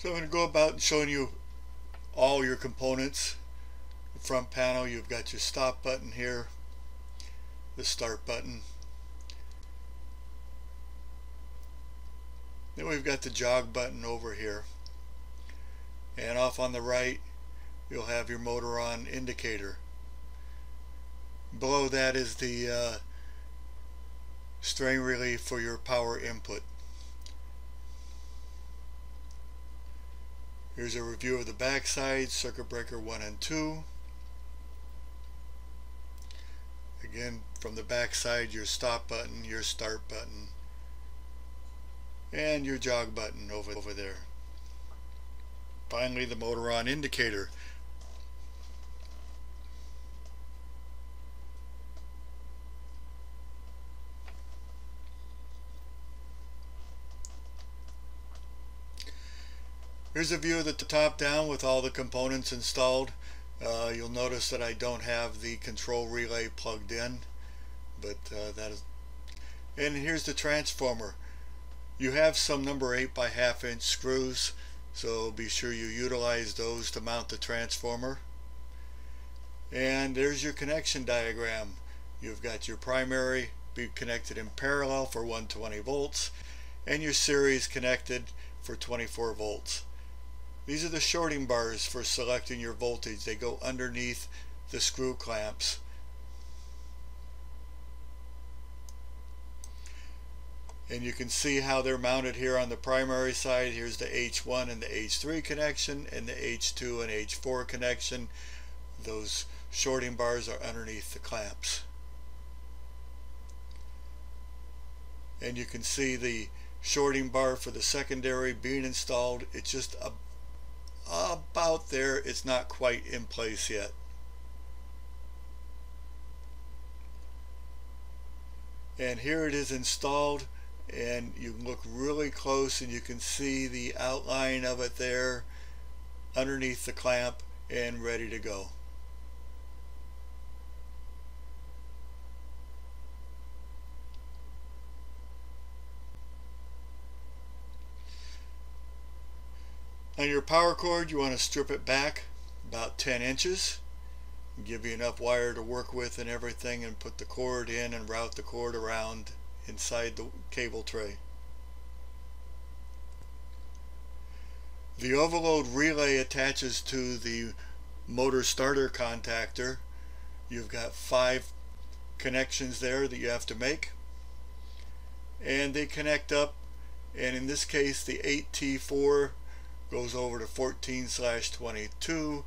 So I'm going to go about showing you all your components. The front panel, you've got your stop button here, the start button. Then we've got the jog button over here. And off on the right, you'll have your motor on indicator. Below that is the uh, strain relief for your power input. Here's a review of the backside, circuit breaker 1 and 2. Again, from the backside, your stop button, your start button, and your jog button over, over there. Finally, the motor on indicator. Here's a view of the top down with all the components installed. Uh, you'll notice that I don't have the control relay plugged in, but uh, that is. And here's the transformer. You have some number 8 by half inch screws, so be sure you utilize those to mount the transformer. And there's your connection diagram. You've got your primary be connected in parallel for 120 volts, and your series connected for 24 volts. These are the shorting bars for selecting your voltage. They go underneath the screw clamps. And you can see how they're mounted here on the primary side. Here's the H1 and the H3 connection and the H2 and H4 connection. Those shorting bars are underneath the clamps. And you can see the shorting bar for the secondary being installed. It's just a about there. It's not quite in place yet. And here it is installed and you can look really close and you can see the outline of it there underneath the clamp and ready to go. On your power cord, you want to strip it back about 10 inches. Give you enough wire to work with and everything and put the cord in and route the cord around inside the cable tray. The overload relay attaches to the motor starter contactor. You've got five connections there that you have to make. And they connect up and in this case the 8T4 goes over to 14 slash 22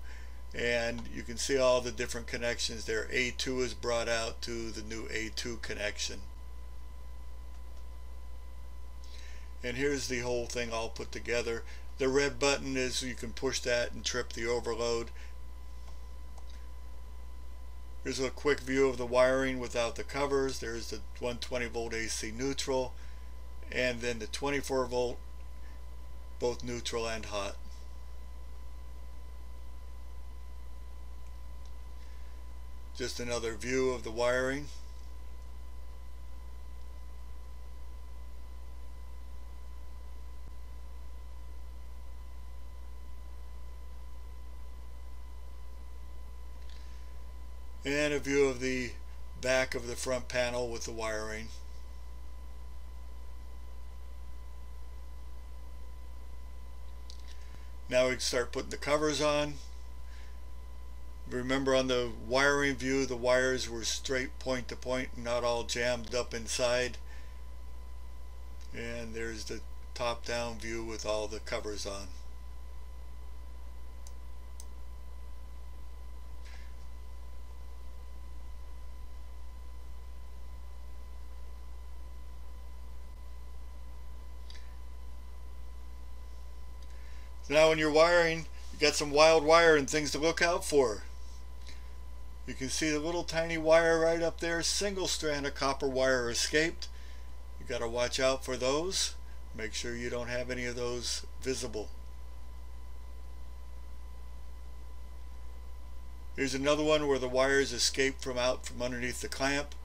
and you can see all the different connections there. A2 is brought out to the new A2 connection. And here's the whole thing all put together. The red button is you can push that and trip the overload. Here's a quick view of the wiring without the covers. There's the 120 volt AC neutral and then the 24 volt both neutral and hot. Just another view of the wiring. And a view of the back of the front panel with the wiring. Now we can start putting the covers on. Remember on the wiring view the wires were straight point to point not all jammed up inside. And there's the top down view with all the covers on. So now when you're wiring, you got some wild wire and things to look out for. You can see the little tiny wire right up there, single strand of copper wire escaped. You got to watch out for those. Make sure you don't have any of those visible. Here's another one where the wires escaped from out from underneath the clamp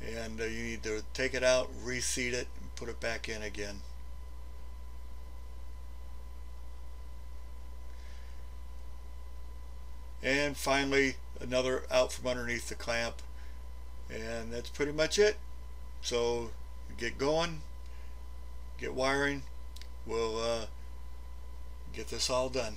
and uh, you need to take it out, reseat it, and put it back in again. And finally another out from underneath the clamp. And that's pretty much it. So get going get wiring. We'll uh, get this all done